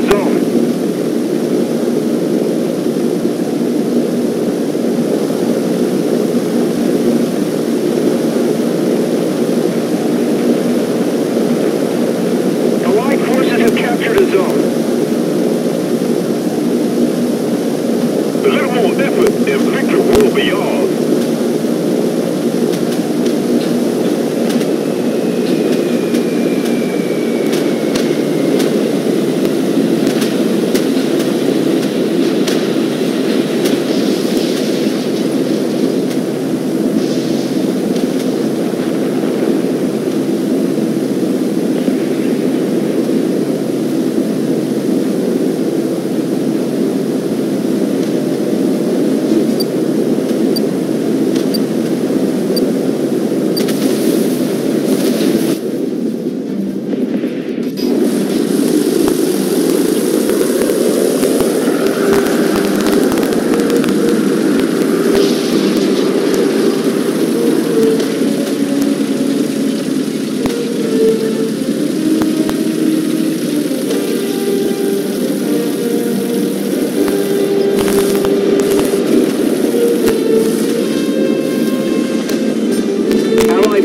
the zone. A little more effort and victory will be ours.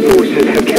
Forces have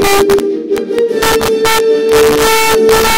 Thank you.